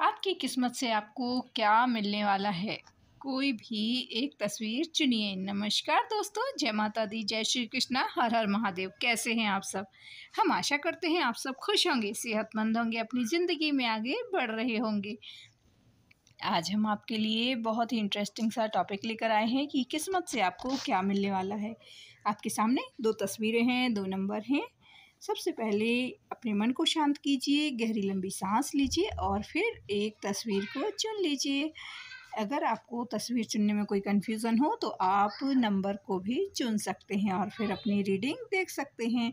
आपकी किस्मत से आपको क्या मिलने वाला है? कोई भी एक तस्वीर चुनिए। नमस्कार दोस्तों, जय माता दी, जय श्री कृष्णा, हर हर महादेव। कैसे हैं आप सब? हम आशा करते हैं आप सब खुश होंगे, सेहतमंद होंगे, अपनी ज़िंदगी में आगे बढ़ रहे होंगे। आज हम आपके लिए बहुत ही इंटरेस्टिंग सा टॉपिक लेकर आए हैं कि किस्मत से आपको क्या मिलने वाला है। आपके सामने दो तस्वीरें हैं, दो नंबर हैं। सबसे पहले अपने मन को शांत कीजिए, गहरी लंबी सांस लीजिए और फिर एक तस्वीर को चुन लीजिए। अगर आपको तस्वीर चुनने में कोई कन्फ्यूज़न हो तो आप नंबर को भी चुन सकते हैं और फिर अपनी रीडिंग देख सकते हैं।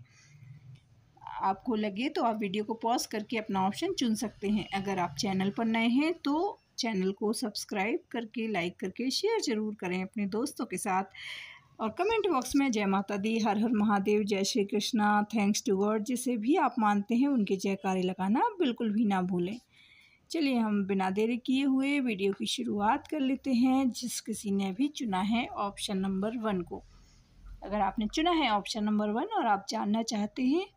आपको लगे तो आप वीडियो को पॉज करके अपना ऑप्शन चुन सकते हैं। अगर आप चैनल पर नए हैं तो चैनल को सब्सक्राइब करके लाइक करके शेयर ज़रूर करें अपने दोस्तों के साथ। और कमेंट बॉक्स में जय माता दी, हर हर महादेव, जय Shri Krishna thanks to God जिसे भी आप मानते हैं, उनके जयकारे लगाना बिल्कुल भी ना भूलें। चलिए हम बिना देरी किए हुए वीडियो की शुरुआत कर लेते हैं, जिस किसी ने भी चुना है ऑप्शन नंबर वन को। अगर आपने चुना है ऑप्शन नंबर वन और आप जानना चाहते हैं,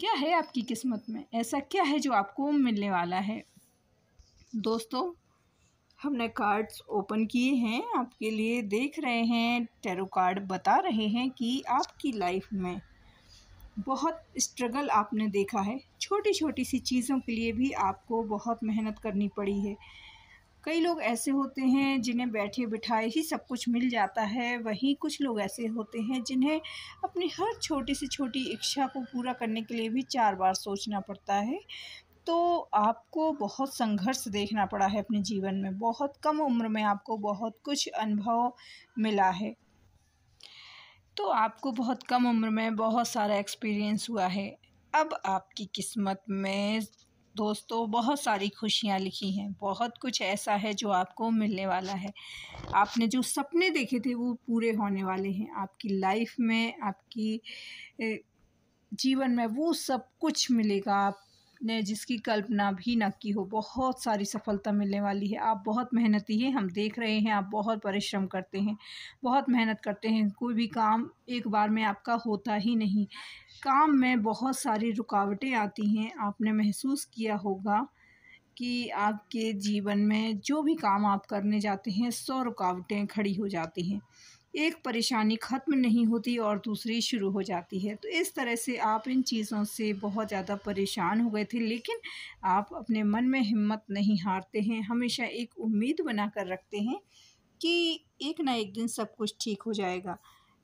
क्या है आपकी किस्मत में? ऐसा क्या है जो आपको मिलने वाला है? दोस्तों हमने कार्ड्स ओपन किए हैं, आपके लिए देख रहे हैं टेरो कार्ड बता रहे हैं कि आपकी लाइफ में बहुत स्ट्रगल आपने देखा है। छोटी छोटी सी चीज़ों के लिए भी आपको बहुत मेहनत करनी पड़ी है। कई लोग ऐसे होते हैं जिन्हें बैठे बिठाए ही सब कुछ मिल जाता है। वहीं कुछ लोग ऐसे होते हैं जिन्हें अपनी हर छोटी से छोटी इच्छा को पूरा करने के लिए भी चार बार सोचना पड़ता है। तो आपको बहुत संघर्ष देखना पड़ा है अपने जीवन में। बहुत कम उम्र में आपको बहुत कुछ अनुभव मिला है। तो आपको बहुत कम उम्र में बहुत सारा एक्सपीरियंस हुआ है। अब आपकी किस्मत में दोस्तों बहुत सारी खुशियाँ लिखी हैं। बहुत कुछ ऐसा है जो आपको मिलने वाला है। आपने जो सपने देखे थे वो पूरे होने वाले हैं। आपकी लाइफ में, आपकी जीवन में वो सब कुछ मिलेगा। आप ने जिसकी कल्पना भी न की हो, बहुत सारी सफलता मिलने वाली है। आप बहुत मेहनती हैं, हम देख रहे हैं, आप बहुत परिश्रम करते हैं, बहुत मेहनत करते हैं, कोई भी काम एक बार में आपका होता ही नहीं। काम में बहुत सारी रुकावटें आती हैं, आपने महसूस किया होगा। कि आपके जीवन में जो भी काम आप करने जाते हैं, सौ रुकावटें खड़ी हो जाती हैं। एक परेशानी ख़त्म नहीं होती और दूसरी शुरू हो जाती है। तो इस तरह से आप इन चीज़ों से बहुत ज़्यादा परेशान हो गए थे, लेकिन आप अपने मन में हिम्मत नहीं हारते हैं। हमेशा एक उम्मीद बना कर रखते हैं कि एक ना एक दिन सब कुछ ठीक हो जाएगा।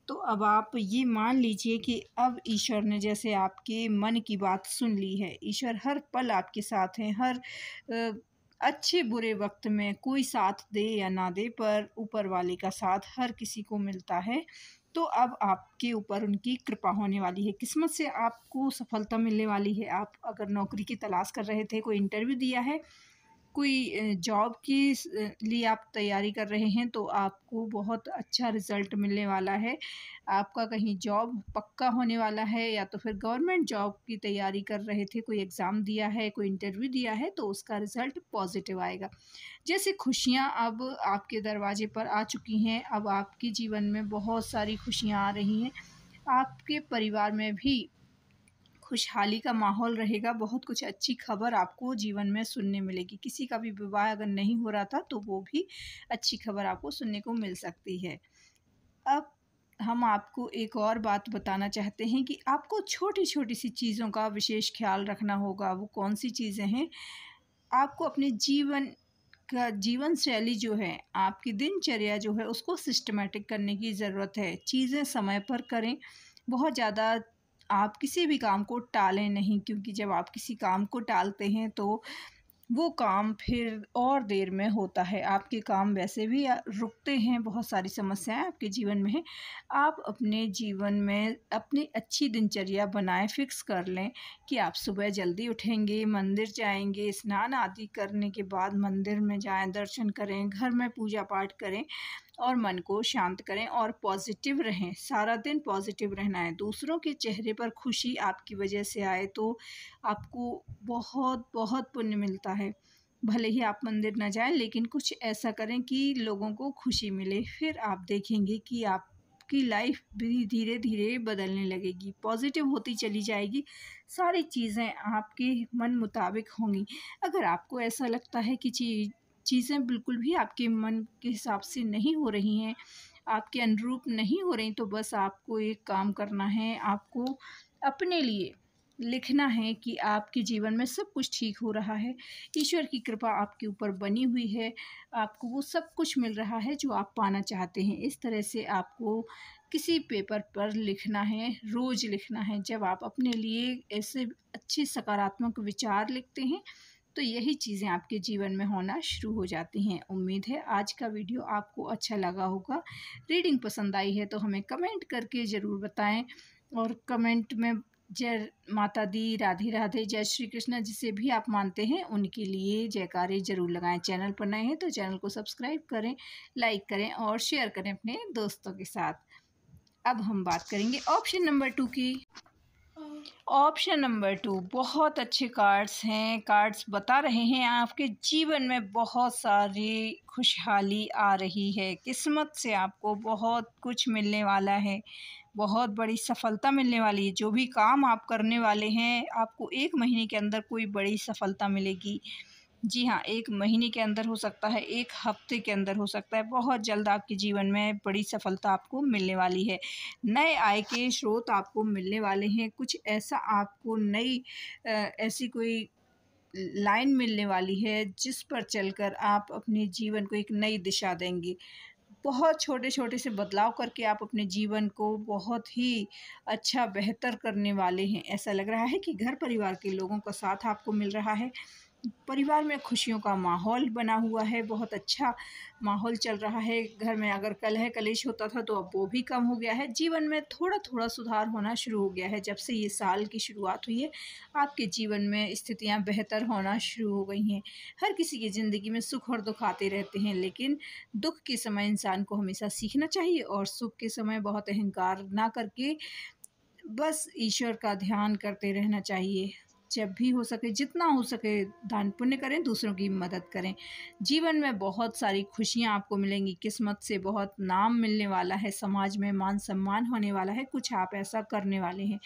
तो अब आप ये मान लीजिए कि अब ईश्वर ने जैसे आपके मन की बात सुन ली है। ईश्वर हर पल आपके साथ हैं, हर अच्छे बुरे वक्त में कोई साथ दे या ना दे, पर ऊपर वाले का साथ हर किसी को मिलता है। तो अब आपके ऊपर उनकी कृपा होने वाली है। किस्मत से आपको सफलता मिलने वाली है। आप अगर नौकरी की तलाश कर रहे थे, कोई इंटरव्यू दिया है कोई जॉब की लिए आप तैयारी कर रहे हैं तो आपको बहुत अच्छा रिज़ल्ट मिलने वाला है। आपका कहीं जॉब पक्का होने वाला है या तो फिर गवर्नमेंट जॉब की तैयारी कर रहे थे, कोई एग्ज़ाम दिया है, कोई इंटरव्यू दिया है तो उसका रिज़ल्ट पॉजिटिव आएगा। जैसे खुशियाँ अब आपके दरवाजे पर आ चुकी हैं, अब आपके जीवन में बहुत सारी खुशियाँ आ रही हैं। आपके परिवार में भी खुशहाली का माहौल रहेगा, बहुत कुछ अच्छी खबर आपको जीवन में सुनने मिलेगी। किसी का भी विवाह अगर नहीं हो रहा था तो वो भी अच्छी खबर आपको सुनने को मिल सकती है। अब हम आपको एक और बात बताना चाहते हैं कि आपको छोटी छोटी सी चीज़ों का विशेष ख्याल रखना होगा, वो कौन सी चीज़ें हैं? आपको अपने जीवन का, जीवन शैली जो है, आपकी दिनचर्या जो है, उसको सिस्टमेटिक करने की ज़रूरत है। चीज़ें समय पर करें, बहुत ज़्यादा आप किसी भी काम को टालें नहीं, क्योंकि जब आप किसी काम को टालते हैं तो वो काम फिर और देर में होता है। आपके काम वैसे भी रुकते हैं, बहुत सारी समस्याएँ आपके जीवन में हैं। आप अपने जीवन में अपनी अच्छी दिनचर्या बनाए, फिक्स कर लें कि आप सुबह जल्दी उठेंगे, मंदिर जाएँगे, स्नान आदि करने के बाद मंदिर में जाएँ, दर्शन करें, घर में पूजा पाठ करें और मन को शांत करें और पॉजिटिव रहें। सारा दिन पॉजिटिव रहना है। दूसरों के चेहरे पर खुशी आपकी वजह से आए तो आपको बहुत बहुत पुण्य मिलता है। भले ही आप मंदिर न जाएँ, लेकिन कुछ ऐसा करें कि लोगों को खुशी मिले। फिर आप देखेंगे कि आपकी लाइफ भी धीरे धीरे बदलने लगेगी। पॉजिटिव होती चली जाएगी। सारी चीज़ें आपके मन मुताबिक होंगी। अगर आपको ऐसा लगता है कि चीज़, चीज़ें बिल्कुल भी आपके मन के हिसाब से नहीं हो रही हैं, आपके अनुरूप नहीं हो रही तो बस आपको एक काम करना है। आपको अपने लिए लिखना है कि आपके जीवन में सब कुछ ठीक हो रहा है। ईश्वर की कृपा आपके ऊपर बनी हुई है। आपको वो सब कुछ मिल रहा है जो आप पाना चाहते हैं। इस तरह से आपको किसी पेपर पर लिखना है, रोज़ लिखना है। जब आप अपने लिए ऐसे अच्छे सकारात्मक विचार लिखते हैं तो यही चीज़ें आपके जीवन में होना शुरू हो जाती हैं। उम्मीद है आज का वीडियो आपको अच्छा लगा होगा। रीडिंग पसंद आई है तो हमें कमेंट करके ज़रूर बताएँ और कमेंट में जय माता दी, राधे राधे, जय श्री कृष्णा, जिसे भी आप मानते हैं, उनके लिए जयकारे ज़रूर लगाएँ। चैनल पर नए हैं तो चैनल को सब्सक्राइब करें, लाइक करें और शेयर करें अपने दोस्तों के साथ। अब हम बात करेंगे ऑप्शन नंबर टू की। ऑप्शन नंबर टू, बहुत अच्छे कार्ड्स हैं। कार्ड्स बता रहे हैं, आपके जीवन में बहुत सारी खुशहाली आ रही है। किस्मत से आपको बहुत कुछ मिलने वाला है। बहुत बड़ी सफलता मिलने वाली है। जो भी काम आप करने वाले हैं, आपको एक महीने के अंदर कोई बड़ी सफलता मिलेगी। जी हाँ एक महीने के अंदर हो सकता है, एक हफ़्ते के अंदर हो सकता है। बहुत जल्द आपके जीवन में बड़ी सफलता आपको मिलने वाली है। नए आय के स्रोत आपको मिलने वाले हैं। कुछ ऐसा आपको नई ऐसी कोई लाइन मिलने वाली है, जिस पर चलकर आप अपने जीवन को एक नई दिशा देंगे। बहुत छोटे छोटे से बदलाव करके आप अपने जीवन को बहुत ही अच्छा बेहतर करने वाले हैं। ऐसा लग रहा है कि घर परिवार के लोगों का साथ आपको मिल रहा है। परिवार में खुशियों का माहौल बना हुआ है, बहुत अच्छा माहौल चल रहा है। घर में अगर कलह कलेश होता था तो अब वो भी कम हो गया है। जीवन में थोड़ा थोड़ा सुधार होना शुरू हो गया है। जब से ये साल की शुरुआत हुई है, आपके जीवन में स्थितियाँ बेहतर होना शुरू हो गई हैं। हर किसी की ज़िंदगी में सुख और दुख आते रहते हैं, लेकिन दुख के समय इंसान को हमेशा सीखना चाहिए और सुख के समय बहुत अहंकार ना करके बस ईश्वर का ध्यान करते रहना चाहिए। जब भी हो सके, जितना हो सके दान पुण्य करें, दूसरों की मदद करें। जीवन में बहुत सारी खुशियाँ आपको मिलेंगी, किस्मत से बहुत नाम मिलने वाला है, समाज में मान सम्मान होने वाला है, कुछ आप ऐसा करने वाले हैं।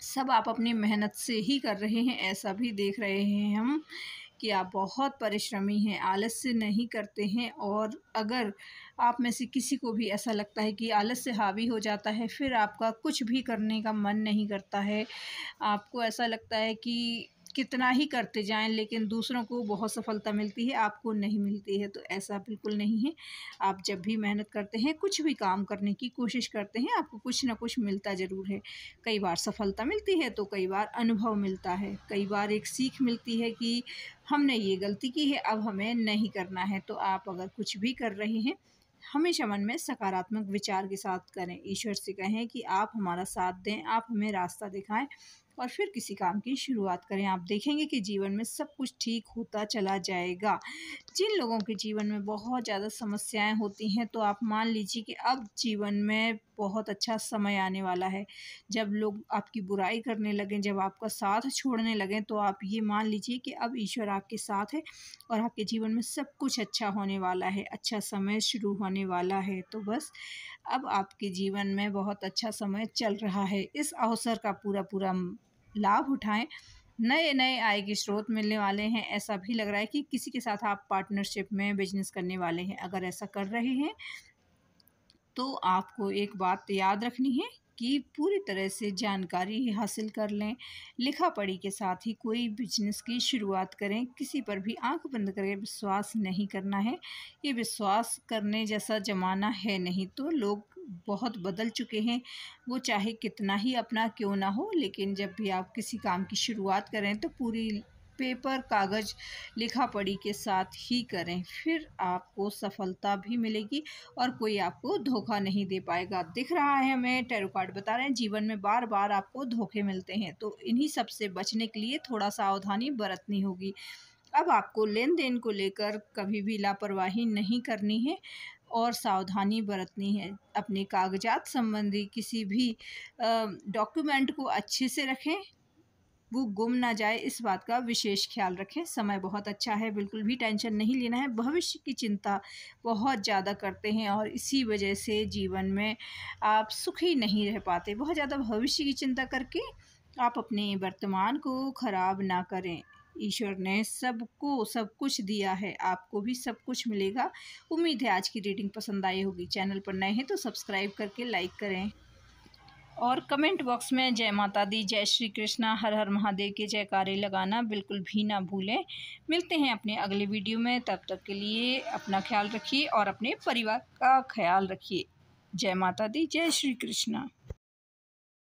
सब आप अपनी मेहनत से ही कर रहे हैं, ऐसा भी देख रहे हैं हम। कि आप बहुत परिश्रमी हैं, आलस्य नहीं करते हैं और अगर आप में से किसी को भी ऐसा लगता है कि आलस्य हावी हो जाता है, फिर आपका कुछ भी करने का मन नहीं करता है। आपको ऐसा लगता है कि कितना ही करते जाएँ, लेकिन दूसरों को बहुत सफलता मिलती है, आपको नहीं मिलती है तो ऐसा बिल्कुल नहीं है। आप जब भी मेहनत करते हैं, कुछ भी काम करने की कोशिश करते हैं, आपको कुछ ना कुछ मिलता ज़रूर है। कई बार सफलता मिलती है तो कई बार अनुभव मिलता है। कई बार एक सीख मिलती है कि हमने ये गलती की है, अब हमें नहीं करना है तो आप अगर कुछ भी कर रहे हैं, हमेशा मन में सकारात्मक विचार के साथ करें। ईश्वर से कहें कि आप हमारा साथ दें, आप हमें रास्ता दिखाएँ और फिर किसी काम की शुरुआत करें। आप देखेंगे कि जीवन में सब कुछ ठीक होता चला जाएगा। जिन लोगों के जीवन में बहुत ज़्यादा समस्याएँ होती हैं तो आप मान लीजिए कि अब जीवन में बहुत अच्छा समय आने वाला है। जब लोग आपकी बुराई करने लगें, जब आपका साथ छोड़ने लगें तो आप ये मान लीजिए कि अब ईश्वर आपके साथ है और आपके जीवन में सब कुछ अच्छा होने वाला है। अच्छा समय शुरू होने वाला है। तो बस अब आपके जीवन में बहुत अच्छा समय चल रहा है। इस अवसर का पूरा पूरा लाभ उठाएँ। नए नए आय के स्रोत मिलने वाले हैं। ऐसा भी लग रहा है कि किसी के साथ आप पार्टनरशिप में बिज़नेस करने वाले हैं। अगर ऐसा कर रहे हैं तो आपको एक बात याद रखनी है कि पूरी तरह से जानकारी हासिल कर लें। लिखा पढ़ी के साथ ही कोई बिज़नेस की शुरुआत करें, किसी पर भी आँख बंद करके विश्वास नहीं करना है। ये विश्वास करने जैसा ज़माना है नहीं तो लोग बहुत बदल चुके हैं। वो चाहे कितना ही अपना क्यों ना हो, लेकिन जब भी आप किसी काम की शुरुआत करें तो पूरी पेपर कागज़ लिखा पढ़ी के साथ ही करें। फिर आपको सफलता भी मिलेगी और कोई आपको धोखा नहीं दे पाएगा। दिख रहा है हमें टेरो कार्ड बता रहे हैं, जीवन में बार बार आपको धोखे मिलते हैं। तो इन्हीं सबसे बचने के लिए थोड़ा सावधानी बरतनी होगी। अब आपको लेन देन को लेकर कभी भी लापरवाही नहीं करनी है और सावधानी बरतनी है। अपने कागजात संबंधी किसी भी डॉक्यूमेंट को अच्छे से रखें। वो गुम ना जाए, इस बात का विशेष ख्याल रखें। समय बहुत अच्छा है, बिल्कुल भी टेंशन नहीं लेना है। भविष्य की चिंता बहुत ज़्यादा करते हैं और इसी वजह से जीवन में आप सुखी नहीं रह पाते। बहुत ज़्यादा भविष्य की चिंता करके आप अपने वर्तमान को ख़राब ना करें। ईश्वर ने सबको, सब कुछ दिया है। आपको भी सब कुछ मिलेगा। उम्मीद है आज की रीडिंग पसंद आई होगी। चैनल पर नए हैं तो सब्सक्राइब करके लाइक करें। और कमेंट बॉक्स में जय माता दी, जय श्री कृष्णा, हर हर महादेव के जयकारे लगाना बिल्कुल भी ना भूलें। मिलते हैं अपने अगले वीडियो में, तब तक के लिए अपना ख्याल रखिए और अपने परिवार का ख्याल रखिए। जय माता दी, जय श्री कृष्णा।